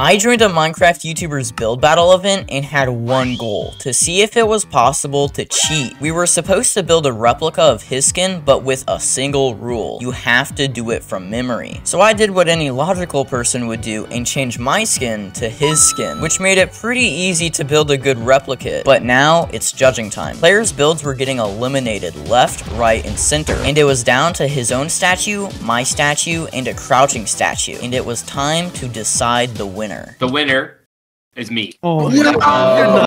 I joined a Minecraft YouTuber's build battle event and had one goal, to see if it was possible to cheat. We were supposed to build a replica of his skin, but with a single rule. You have to do it from memory. So I did what any logical person would do and change my skin to his skin, which made it pretty easy to build a good replicate. But now, it's judging time. Players' builds were getting eliminated left, right, and center, and it was down to his own statue, my statue, and a crouching statue, and it was time to decide the winner. The winner is me. Oh, Yeah. no.